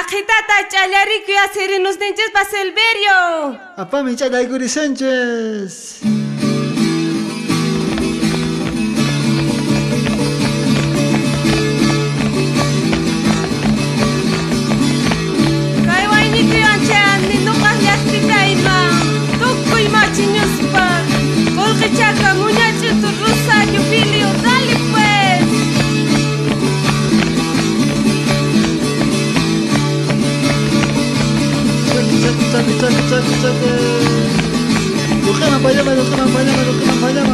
Agitata challariku yasirinus ninches Silverio. Apami Chalayguri Sánchez. Chaka, chaka, chaka. Lujana para allá, Lujana para allá, Lujana para allá.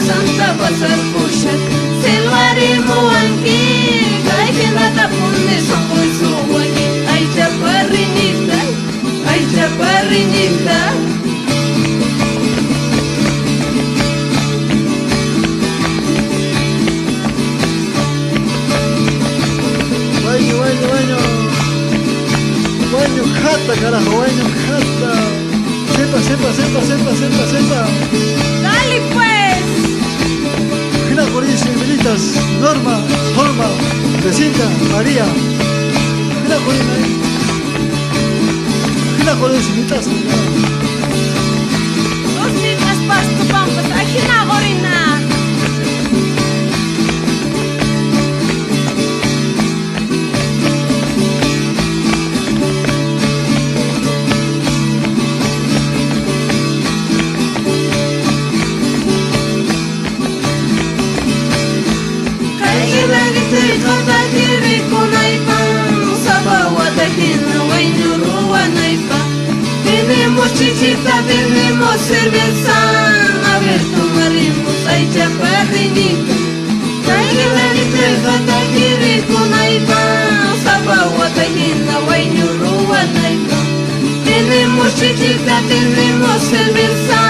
santa Silwari muangi Kai hinata punne son koi suwangi Ay chaparri nita Ay chaparri nita Baño, baño, baño. Baño jata, carajo, baño jata. Sepa, sepa, sepa, sepa, sepa, sepa. Corís, Emilitas, Norma, Norma, Jacinta, María. Gina Corís, ahí. Gina Corís, Emilitas. Chichita, tenemos cerveza A ver, tomaremos ay chaparrinita Kaygilagite qataqiri kunaypan Sapawata hina wayñuruwanaypan Tenemos chichita, tenemos cerveza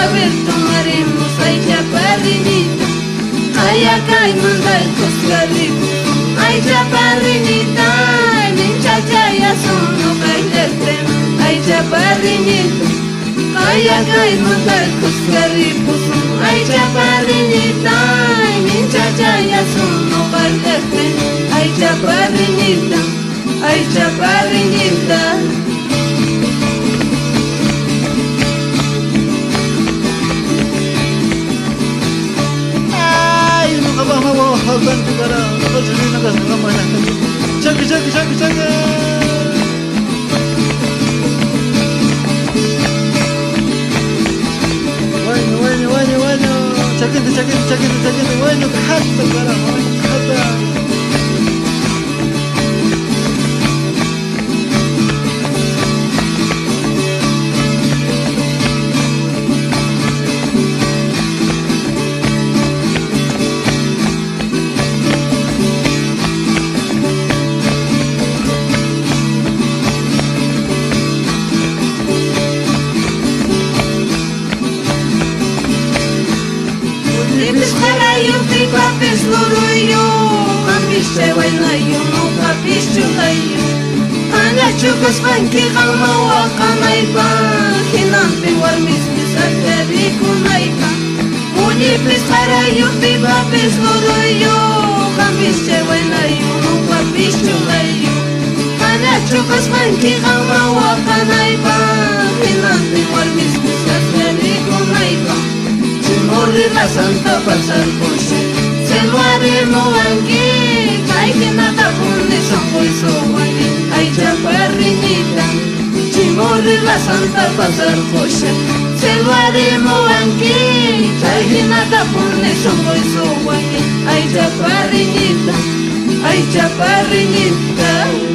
A ver, tomaremos ay chaparrinita Ay, acá y manda el coscarrico Ay, chaparrinita Ay, mi chacha ya son no Ay, acá y manda el coscarrico Ay, chaparrinita Ay, mi chacha ya son no cae tren Ay, chaparrinita Ay, chaparrinita عيني وقفي شغي أنا شوكس خنكي غما وقنايبا كنان بورميس مسكتبي كنايبا ولي بيس خرايو في بابيس غرايو غميس شوينايو وقفي شغي أنا شوكس خنكي غما وقنايبا كنان بورميس مسكتبي كنايبا Morri la santa pasar por su, se lo haremos Tanpa serkusia Zeluari moanki Taiginata I'm guanki Ai chaparriñita Ai chaparriñita